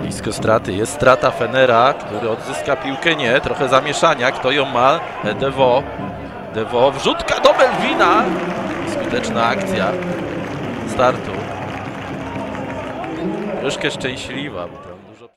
Blisko straty. Jest strata Fenera, który odzyska piłkę. Nie, trochę zamieszania. Kto ją ma? E, Devo. Devo. Wrzutka do Belwina. Skuteczna akcja startu. Troszkę szczęśliwa. bo